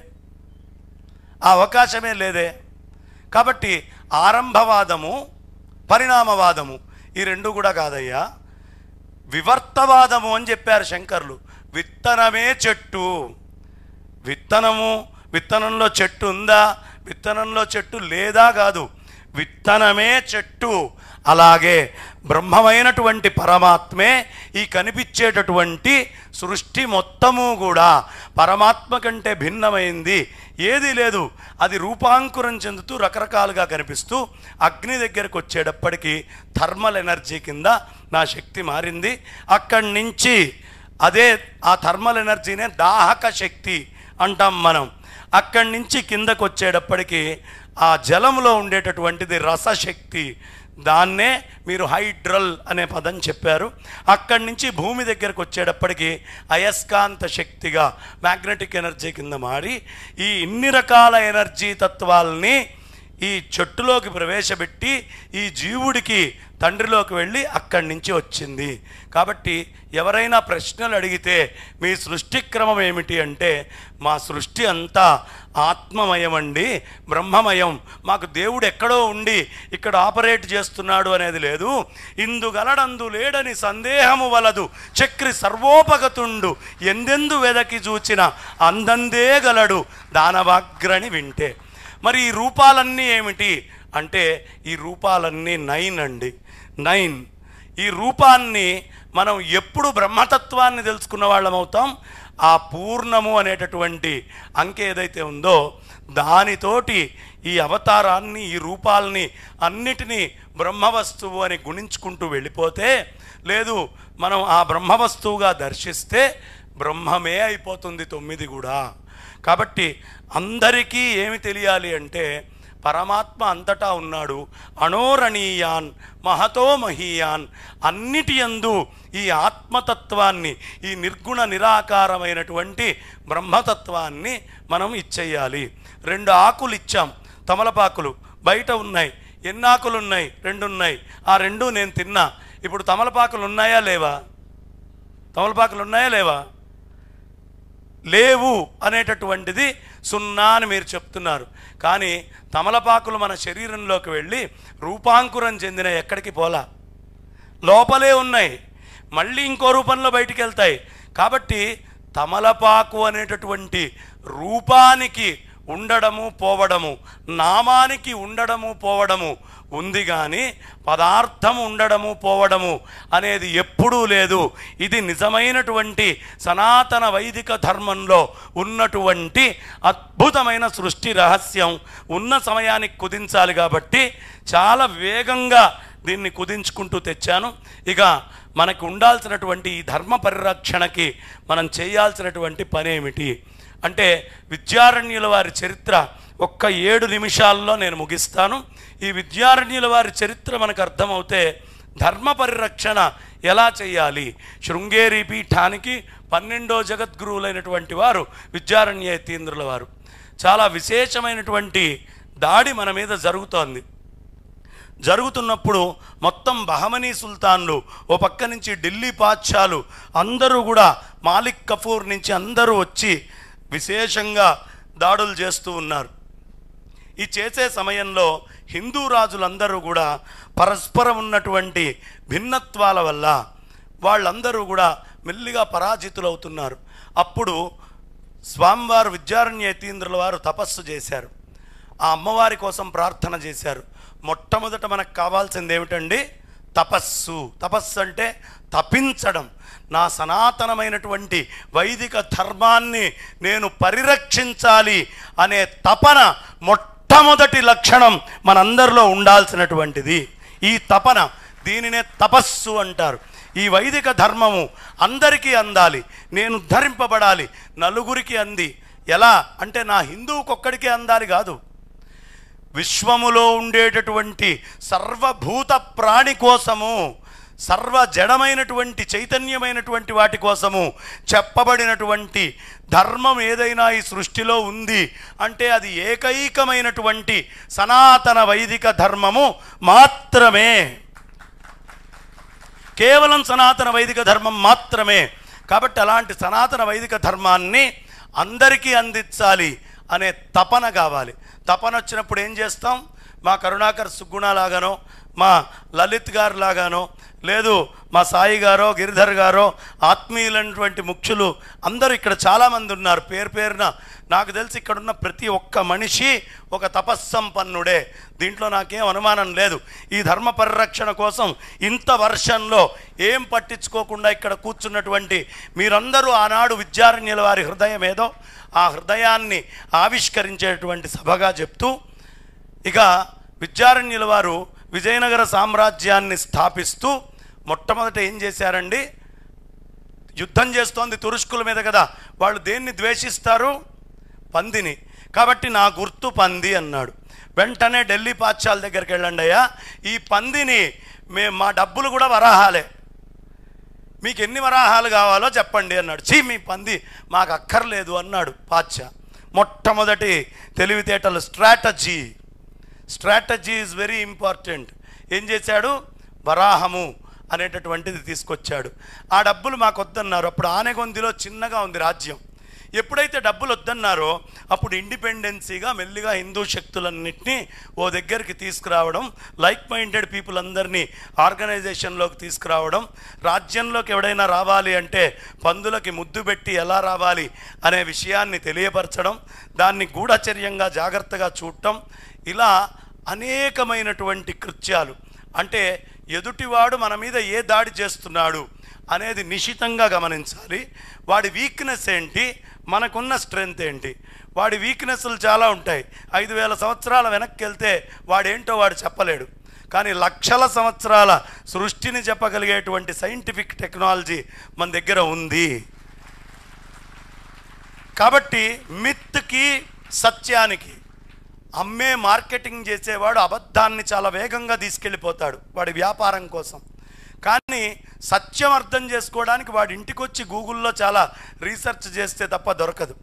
ఆ అవకాశమే లేదే. కాబట్టి ఆరంభవాదము పరిణామవాదము ఈ రెండు కూడా కాదయ్యా. వివర్తవాదము అని చెప్పారు శంకర్లు. విత్తనమే చెట్టు. విత్తనము విత్తనంలో చెట్టు ఉందా? విత్తనంలో చెట్టు లేదా కాదు. విత్తనమే చెట్టు. అలాగే బ్రహ్మమైనటువంటి పరమాత్మే ఈ కనిపించేటటువంటి సృష్టి మొత్తము కూడా. పరమాత్మ కంటే భిన్నమైంది. ఏదీ లేదు. అది రూపాంకురం చెందుతూ రకరకాలుగా కనిపిస్తూ అగ్ని దగ్గరకు వచ్చేటప్పటికి థర్మల్ ఎనర్జీ కింద నా శక్తి మారింది. అక్కడి నుంచి అదే ఆ థర్మల్ ఎనర్జీనే దాహక శక్తి అంటాం మనం. అక్కడి నుంచి కిందకు వచ్చేటప్పటికి ఆ జలంలో ఉండేటటువంటిది రసశక్తి. దాన్నే మీరు హైడ్రల్ అనే పదం చెప్పారు. అక్కడి నుంచి భూమి దగ్గరకు వచ్చేటప్పటికి అయస్కాంత శక్తిగా మ్యాగ్నెటిక్ ఎనర్జీ కింద మారి ఈ ఇన్ని రకాల ఎనర్జీ తత్వాల్ని ఈ చెట్టులోకి ప్రవేశపెట్టి ఈ జీవుడికి తండ్రిలోకి వెళ్ళి అక్కడి నుంచి వచ్చింది. కాబట్టి ఎవరైనా ప్రశ్నలు అడిగితే మీ సృష్టి క్రమం ఏమిటి అంటే మా సృష్టి అంతా ఆత్మమయం అండి బ్రహ్మమయం. మాకు దేవుడు ఎక్కడో ఉండి ఇక్కడ ఆపరేట్ చేస్తున్నాడు అనేది లేదు. ఇందు గలడందు లేడని సందేహము వలదు. చక్రి సర్వోపగతుండు. ఎందెందు వెదకి చూచిన అందందే గలడు. దానవాగ్రని వింటే. మరి ఈ రూపాలన్నీ ఏమిటి? అంటే ఈ రూపాలన్నీ నైన్ అండి. నైన్. ఈ రూపాన్ని మనం ఎప్పుడు బ్రహ్మతత్వాన్ని తెలుసుకున్న వాళ్ళం అవుతాం. ఆ పూర్ణము అనేటటువంటి అంకె ఏదైతే ఉందో దానితోటి ఈ అవతారాన్ని ఈ రూపాల్ని అన్నిటినీ బ్రహ్మవస్తువు అని గుణించుకుంటూ వెళ్ళిపోతే లేదు మనం ఆ బ్రహ్మవస్తువుగా దర్శిస్తే బ్రహ్మమే అయిపోతుంది తొమ్మిది కూడా. కాబట్టి అందరికీ ఏమి తెలియాలి అంటే పరమాత్మ అంతటా ఉన్నాడు. అణోరణీయాన్ మహతో మహీయాన్ అన్నిటి యందు ఈ ఆత్మతత్వాన్ని ఈ నిర్గుణ నిరాకారమైనటువంటి బ్రహ్మతత్వాన్ని మనం ఇచ్చేయాలి. రెండు ఆకులు ఇచ్చాం. తమలపాకులు బయట ఉన్నాయి. ఎన్ని ఆకులు ఉన్నాయి రెండు ఉన్నాయి ఆ రెండు నేను తిన్నా. ఇప్పుడు తమలపాకులు ఉన్నాయా లేవా? తమలపాకులు ఉన్నాయా లేవా? లేవు అనేటటువంటిది సున్నా అని మీరు చెప్తున్నారు. కానీ తమలపాకులు మన శరీరంలోకి వెళ్ళి రూపాంకురం చెందిన ఎక్కడికి పోలా? లోపలే ఉన్నాయి. మళ్ళీ ఇంకో రూపంలో బయటికి వెళ్తాయి కాబట్టి తమలపాకు అనేటటువంటి రూపానికి ఉండడము పోవడము నామానికి ఉండడము పోవడము ఉంది కానీ పదార్థం ఉండడము పోవడము అనేది ఎప్పుడూ లేదు. ఇది నిజమైనటువంటి సనాతన వైదిక ధర్మంలో ఉన్నటువంటి అద్భుతమైన సృష్టి రహస్యం. ఉన్న సమయానికి కుదించాలి కాబట్టి చాలా వేగంగా దీన్ని కుదించుకుంటూ తెచ్చాను. ఇక మనకు ఉండాల్సినటువంటి ఈ ధర్మ పరిరక్షణకి మనం చేయాల్సినటువంటి పనేమిటి? అంటే విద్యారణ్యుల వారి చరిత్ర ఒక్క ఏడు నిమిషాల్లో నేను ముగిస్తాను. ఈ విద్యారణ్యుల వారి చరిత్ర మనకు అర్థమవుతే ధర్మ పరిరక్షణ ఎలా చేయాలి? శృంగేరి పీఠానికి పన్నెండో జగద్గురువులైనటువంటి వారు విద్యారణ్య యతీంద్రుల వారు. చాలా విశేషమైనటువంటి దాడి మన మీద జరుగుతోంది. జరుగుతున్నప్పుడు మొత్తం బహమనీ సుల్తాన్లు ఓ పక్క నుంచి ఢిల్లీ పాచ్యాలు అందరూ కూడా మాలిక్ కఫూర్ నుంచి అందరూ వచ్చి విశేషంగా దాడులు చేస్తూ ఉన్నారు. ఈ చేసే సమయంలో హిందూ రాజులందరూ కూడా పరస్పరం ఉన్నటువంటి భిన్నత్వాల వల్ల వాళ్ళందరూ కూడా మెల్లిగా పరాజితులవుతున్నారు. అప్పుడు స్వామివారు విద్యారణ్య యతీంద్రుల వారు తపస్సు చేశారు. ఆ అమ్మవారి కోసం ప్రార్థన చేశారు. మొట్టమొదట మనకు కావాల్సింది ఏమిటండి తపస్సు. తపస్సు అంటే తపించడం. నా సనాతనమైనటువంటి వైదిక ధర్మాన్ని నేను పరిరక్షించాలి అనే తపన మొట్టమొదటి లక్షణం మనందరిలో ఉండాల్సినటువంటిది. ఈ తపన దీనినే తపస్సు అంటారు. ఈ వైదిక ధర్మము అందరికీ అందాలి నేను ధరింపబడాలి నలుగురికి అంది. ఎలా? అంటే నా హిందువుకొక్కడికే అందాలి కాదు. విశ్వములో ఉండేటటువంటి సర్వభూత ప్రాణి కోసము సర్వ జడమైనటువంటి చైతన్యమైనటువంటి వాటి కోసము చెప్పబడినటువంటి ధర్మం ఏదైనా ఈ సృష్టిలో ఉంది అంటే అది ఏకైకమైనటువంటి సనాతన వైదిక ధర్మము మాత్రమే. కేవలం సనాతన వైదిక ధర్మం మాత్రమే. కాబట్టి అలాంటి సనాతన వైదిక ధర్మాన్ని అందరికీ అందించాలి అనే తపన కావాలి. తపన వచ్చినప్పుడు ఏం చేస్తాం? మా కరుణాకర్ సుగ్గుణ లాగానో మా లలిత్ గారు లాగానో లేదు మా సాయి గారో గిరిధర్ గారో ఆత్మీయులైనటువంటి ముఖ్యులు అందరూ ఇక్కడ చాలామంది ఉన్నారు. పేరు పేరున నాకు తెలిసి ఇక్కడ ఉన్న ప్రతి ఒక్క మనిషి ఒక తపస్సంపన్నుడే. దీంట్లో నాకేం అనుమానం లేదు. ఈ ధర్మ పరిరక్షణ కోసం ఇంత వర్షంలో ఏం పట్టించుకోకుండా ఇక్కడ కూర్చున్నటువంటి మీరందరూ ఆనాడు విద్యారణ్యుల వారి హృదయం ఏదో ఆ హృదయాన్ని ఆవిష్కరించేటువంటి సభగా చెప్తూ ఇక విద్యారణ్యుల వారు విజయనగర సామ్రాజ్యాన్ని స్థాపిస్తూ మొట్టమొదట ఏం చేశారండి? యుద్ధం చేస్తోంది తురుష్కుల మీద కదా. వాళ్ళు దేన్ని ద్వేషిస్తారు? పందిని. కాబట్టి నా గుర్తు పంది అన్నాడు. వెంటనే ఢిల్లీ పాఠశాల దగ్గరికి వెళ్ళండి అయ్యా. ఈ పందిని మే మా డబ్బులు కూడా వరాహాలే. మీకు ఎన్ని వరాహాలు కావాలో చెప్పండి అన్నాడు. చీ మీ పంది మాకు అక్కర్లేదు అన్నాడు పాచ్చ మొట్టమొదటి తెలివితేటలు strategy. Strategy is very important. ఏం చేశాడు? వరాహము. అనేటటువంటిది తీసుకొచ్చాడు. ఆ డబ్బులు మాకు వద్దన్నారు అప్పుడు ఆనెగొందిలో చిన్నగా ఉంది రాజ్యం. ఎప్పుడైతే డబ్బులు వద్దన్నారో అప్పుడు ఇండిపెండెన్సీగా మెల్లిగా హిందూ శక్తులన్నింటినీ ఓ దగ్గరికి తీసుకురావడం లైక్ మైండెడ్ పీపుల్ అందరినీ ఆర్గనైజేషన్లోకి తీసుకురావడం రాజ్యంలోకి ఎవడైనా రావాలి అంటే పందులకి ముద్దు పెట్టి ఎలా రావాలి అనే విషయాన్ని తెలియపరచడం దాన్ని గూఢచర్యంగా జాగ్రత్తగా చూడటం ఇలా అనేకమైనటువంటి కృత్యాలు. అంటే ఎదుటివాడు మన మీద ఏ దాడి చేస్తున్నాడు అనేది నిశితంగా గమనించాలి. వాడి వీక్నెస్ ఏంటి? మనకున్న స్ట్రెంగ్త్ ఏంటి? వాడి వీక్నెస్లు చాలా ఉంటాయి. ఐదు వేల సంవత్సరాల వెనక్కి వెళ్తే వాడేంటో వాడు చెప్పలేడు. కానీ లక్షల సంవత్సరాల సృష్టిని చెప్పగలిగేటువంటి సైంటిఫిక్ టెక్నాలజీ మన దగ్గర ఉంది. కాబట్టి మిత్కి సత్యానికి అమ్మే మార్కెటింగ్ చేసేవాడు అబద్ధాన్ని చాలా వేగంగా తీసుకెళ్ళిపోతాడు వాడి వ్యాపారం కోసం. కానీ సత్యం అర్థం చేసుకోవడానికి వాడి ఇంటికి వచ్చి గూగుల్లో చాలా రీసెర్చ్ చేస్తే తప్ప దొరకదు.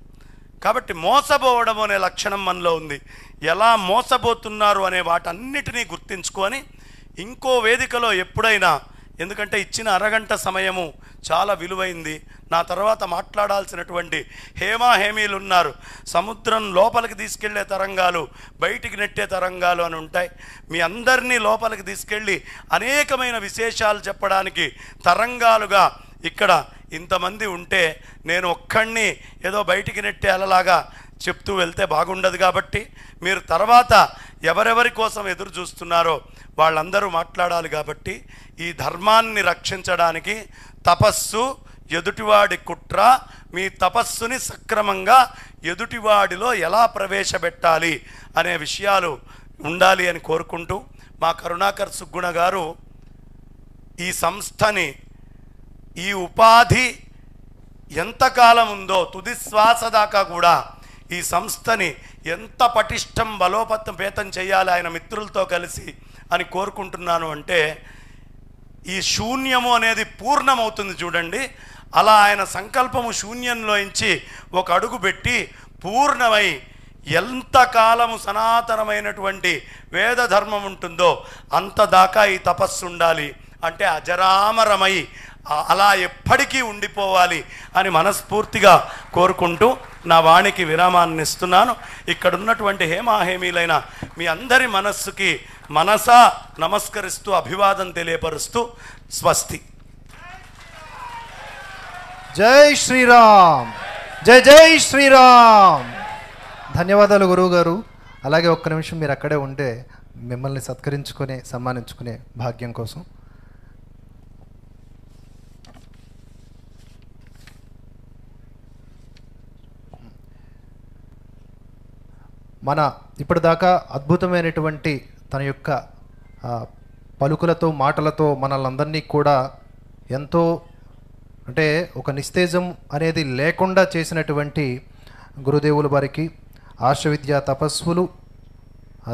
కాబట్టి మోసపోవడం అనే లక్షణం మనలో ఉంది. ఎలా మోసపోతున్నారు అనే వాటన్నిటినీ గుర్తించుకొని ఇంకో వేదికలో ఎప్పుడైనా ఎందుకంటే ఇచ్చిన అరగంట సమయము చాలా విలువైంది. నా తర్వాత మాట్లాడాల్సినటువంటి హేమా హేమీలు ఉన్నారు. సముద్రం లోపలికి తీసుకెళ్ళే తరంగాలు బయటికి నెట్టే తరంగాలు అని ఉంటాయి. మీ అందరినీ లోపలికి తీసుకెళ్ళి అనేకమైన విశేషాలు చెప్పడానికి తరంగాలుగా ఇక్కడ ఇంతమంది ఉంటే నేను ఒక్కడిని ఏదో బయటికి నెట్టే అలలాగా చెప్తూ వెళ్తే బాగుండదు కాబట్టి మీరు తర్వాత ఎవరెవరి కోసం ఎదురు చూస్తున్నారో వాళ్ళందరూ మాట్లాడాలి కాబట్టి ఈ ధర్మాన్ని రక్షించడానికి తపస్సు ఎదుటివాడి కుట్ర మీ తపస్సుని సక్రమంగా ఎదుటివాడిలో ఎలా ప్రవేశపెట్టాలి అనే విషయాలు ఉండాలి అని కోరుకుంటూ మా కరుణాకర్ సుగ్గుణ గారు ఈ సంస్థని ఈ ఉపాధి ఎంతకాలం ఉందో తుది శ్వాస దాకా కూడా ఈ సంస్థని ఎంత పటిష్టం బలోపతం పేతం చేయాలి ఆయన మిత్రులతో కలిసి అని కోరుకుంటున్నాను అంటే ఈ శూన్యము అనేది పూర్ణమవుతుంది చూడండి. అలా ఆయన సంకల్పము శూన్యంలోంచి ఒక అడుగు పెట్టి పూర్ణమై ఎంతకాలము సనాతనమైనటువంటి వేద ధర్మం ఉంటుందో అంత దాకా ఈ తపస్సు ఉండాలి అంటే అజరామరమై అలా ఎప్పటికీ ఉండిపోవాలి అని మనస్ఫూర్తిగా కోరుకుంటూ నా వాణికి విరామాన్ని ఇస్తున్నాను. ఇక్కడ ఉన్నటువంటి హేమాహేమీలైన మీ అందరి మనస్సుకి మనసా నమస్కరిస్తూ అభివాదం తెలియపరుస్తూ స్వస్తి. జై శ్రీరామ్. జై జై శ్రీరామ్. ధన్యవాదాలు గురువు గారు అలాగే ఒక్క నిమిషం మీరు అక్కడే ఉంటే మిమ్మల్ని సత్కరించుకునే సన్మానించుకునే భాగ్యం కోసం. మన ఇప్పటిదాకా అద్భుతమైనటువంటి తన యొక్క పలుకులతో మాటలతో మనల్ందరినీ కూడా ఎంతో అంటే ఒక నిస్తేజం అనేది లేకుండా చేసినటువంటి గురుదేవుల వారికి ఆశ్రవిద్య తపస్సులు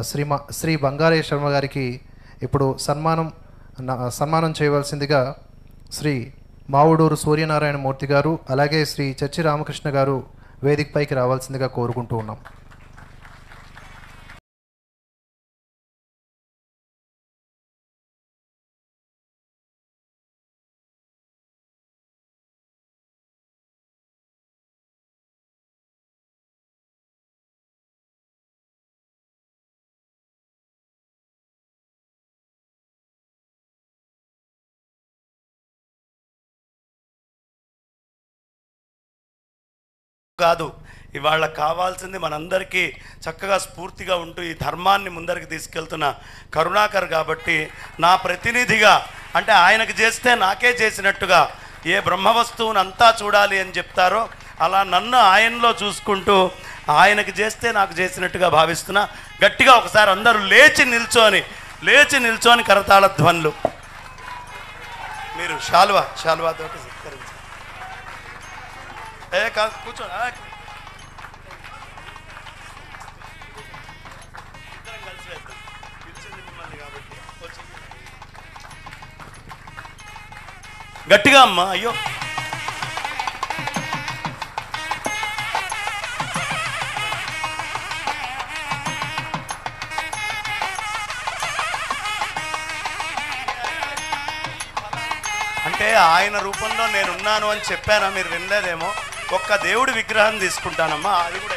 శ్రీ మ- శ్రీ బంగారే శర్మ గారికి ఇప్పుడు సన్మానం సన్మానం చేయవలసిందిగా శ్రీ మావుడూరు సూర్యనారాయణ మూర్తి గారు అలాగే శ్రీ చర్చి రామకృష్ణ గారు వేదికపైకి రావాల్సిందిగా కోరుకుంటూ ఉన్నాం. కాదు. ఇవాళ కావాల్సింది మనందరికీ చక్కగా స్ఫూర్తిగా ఉంటూ ఈ ధర్మాన్ని ముందరికి తీసుకెళ్తున్న కరుణాకర్ కాబట్టి నా ప్రతినిధిగా అంటే ఆయనకు చేస్తే నాకే చేసినట్టుగా ఏ బ్రహ్మ వస్తువుని అంతా చూడాలి అని చెప్తారో అలా నన్ను ఆయనలో చూసుకుంటూ ఆయనకు చేస్తే నాకు చేసినట్టుగా భావిస్తున్నా. గట్టిగా ఒకసారి అందరూ లేచి నిల్చొని లేచి నిల్చొని కరతాళ ధ్వనులు మీరు శాల్వా శాల్వా ఏ కాదు వచ్చింది. గట్టిగా అమ్మా అయ్యో అంటే ఆయన రూపంలో నేనున్నాను అని చెప్పానా మీరు వినలేదేమో ఒక్క దేవుడి విగ్రహం తీసుకుంటానమ్మా అది కూడా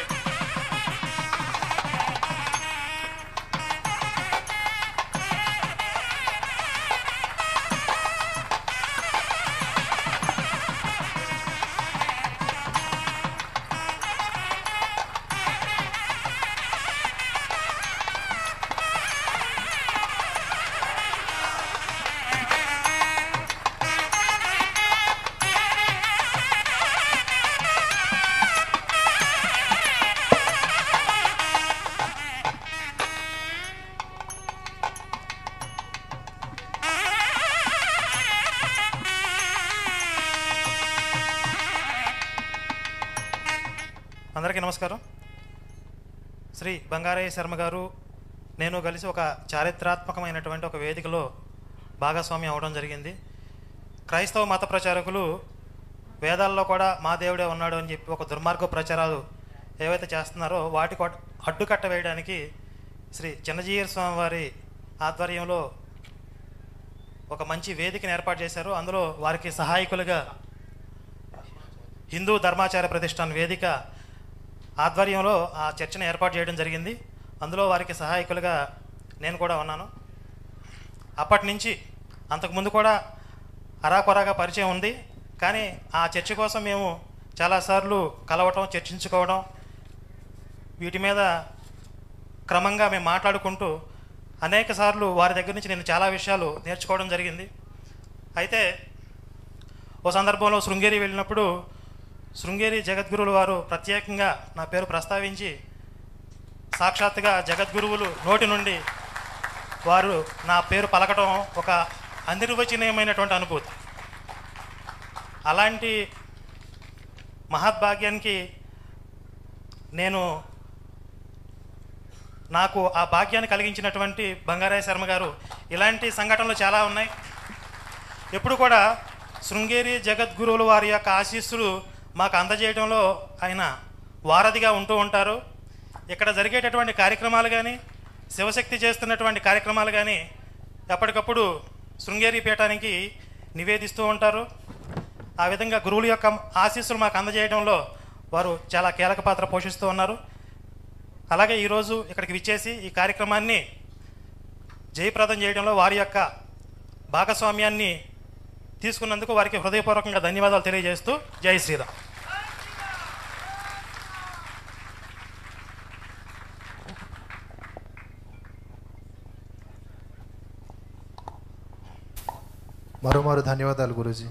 అందరికీ నమస్కారం. శ్రీ బంగారయ్య శర్మ గారు నేను కలిసి ఒక చారిత్రాత్మకమైనటువంటి ఒక వేదికలో భాగస్వామ్యం అవడం జరిగింది. క్రైస్తవ మత ప్రచారకులు వేదాల్లో కూడా మా దేవుడే ఉన్నాడు అని చెప్పి ఒక దుర్మార్గ ప్రచారాలు ఏవైతే చేస్తున్నారో వాటికి అడ్డుకట్ట వేయడానికి శ్రీ చిన్నజీయర్ స్వామి వారి ఆధ్వర్యంలో ఒక మంచి వేదికను ఏర్పాటు చేశారు. అందులో వారికి సహాయకులుగా హిందూ ధర్మాచార ప్రతిష్టాన్ వేదిక ఆధ్వర్యంలో ఆ చర్చను ఏర్పాటు చేయడం జరిగింది. అందులో వారికి సహాయకులుగా నేను కూడా ఉన్నాను. అప్పటి నుంచి అంతకుముందు కూడా అరాకొరాగా పరిచయం ఉంది. కానీ ఆ చర్చ కోసం మేము చాలాసార్లు కలవటం చర్చించుకోవడం వీటి మీద క్రమంగా మేము మాట్లాడుకుంటూ అనేక సార్లు వారి దగ్గర నుంచి నేను చాలా విషయాలు నేర్చుకోవడం జరిగింది. అయితే ఓ సందర్భంలో శృంగేరి వెళ్ళినప్పుడు శృంగేరి జగద్గురువులు వారు ప్రత్యేకంగా నా పేరు ప్రస్తావించి సాక్షాత్తుగా జగద్గురువులు నోటి నుండి వారు నా పేరు పలకటం ఒక అనిర్వచనీయమైనటువంటి అనుభూతి. అలాంటి మహద్భాగ్యానికి నేను నాకు ఆ భాగ్యాన్ని కలిగించినటువంటి బంగారాయ శర్మ గారు ఇలాంటి సంఘటనలు చాలా ఉన్నాయి. ఎప్పుడు కూడా శృంగేరి జగద్గురువుల వారి యొక్క ఆశీస్సులు మాకు అందజేయడంలో ఆయన వారధిగా ఉంటూ ఉంటారు. ఇక్కడ జరిగేటటువంటి కార్యక్రమాలు కానీ శివశక్తి చేస్తున్నటువంటి కార్యక్రమాలు కానీ ఎప్పటికప్పుడు శృంగేరి పీఠానికి నివేదిస్తూ ఉంటారు. ఆ విధంగా గురువుల యొక్క ఆశీస్సులు మాకు అందజేయడంలో వారు చాలా కీలక పాత్ర పోషిస్తూ ఉన్నారు. అలాగే ఈరోజు ఇక్కడికి విచ్చేసి ఈ కార్యక్రమాన్ని జయప్రదం చేయడంలో వారి యొక్క భాగస్వామ్యాన్ని తీసుకున్నందుకు వారికి హృదయపూర్వకంగా ధన్యవాదాలు తెలియజేస్తూ జై శ్రీరామ్. మరోమారు ధన్యవాదాలు గురూజీ